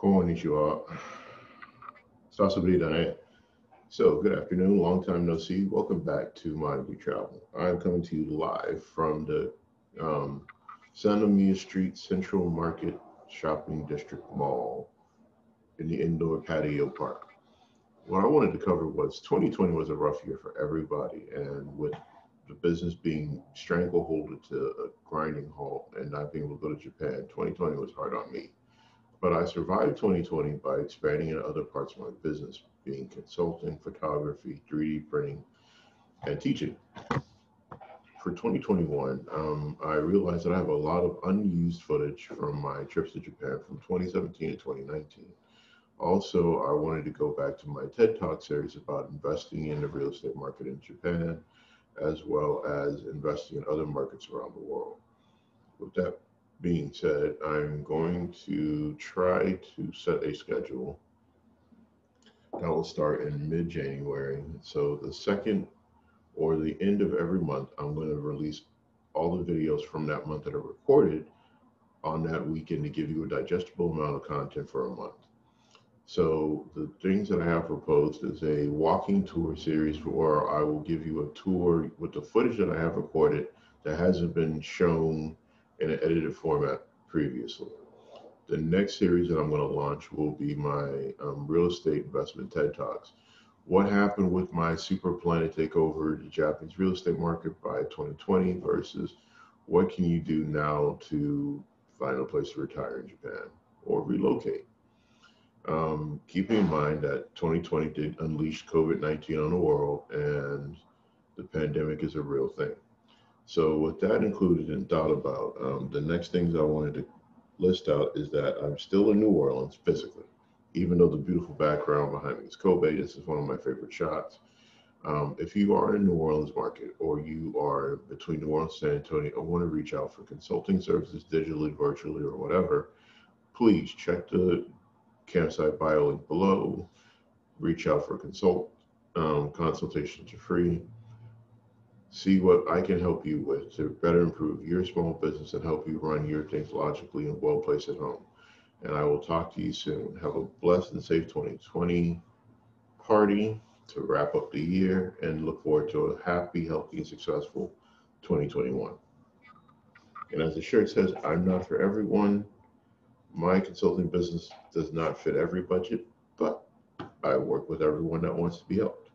Konnichiwa. Sasabri So, good afternoon. Long time no see. Welcome back to Mindful Travel. I'm coming to you live from the um, Sandomia Street Central Market Shopping District Mall in the indoor patio park. What I wanted to cover was 2020 was a rough year for everybody, and with the business being strangleholded to a grinding halt and not being able to go to Japan, 2020 was hard on me. But I survived 2020 by expanding into other parts of my business, being consulting, photography, 3D printing, and teaching. For 2021, um, I realized that I have a lot of unused footage from my trips to Japan from 2017 to 2019. Also, I wanted to go back to my TED Talk series about investing in the real estate market in Japan, as well as investing in other markets around the world. With that being said, I'm going to try to set a schedule that will start in mid January. So, the second or the end of every month, I'm going to release all the videos from that month that are recorded on that weekend to give you a digestible amount of content for a month. So the things that I have proposed is a walking tour series where I will give you a tour with the footage that I have recorded that hasn't been shown in an edited format previously. The next series that I'm going to launch will be my um, real estate investment TED Talks. What happened with my super plan to take over the Japanese real estate market by 2020 versus what can you do now to find a place to retire in Japan or relocate? Um, keeping in mind that 2020 did unleash COVID 19 on the world and the pandemic is a real thing. So with that included and thought about, um, the next things I wanted to list out is that I'm still in New Orleans physically, even though the beautiful background behind me is Kobe. This is one of my favorite shots. Um, if you are in New Orleans market or you are between New Orleans and San Antonio, I want to reach out for consulting services digitally, virtually, or whatever. Please check the campsite bio link below. Reach out for consult um, consultations are free see what I can help you with to better improve your small business and help you run your things logically and well placed at home. And I will talk to you soon. Have a blessed and safe 2020 party to wrap up the year and look forward to a happy, healthy, and successful 2021. And as the shirt says, I'm not for everyone. My consulting business does not fit every budget, but I work with everyone that wants to be helped.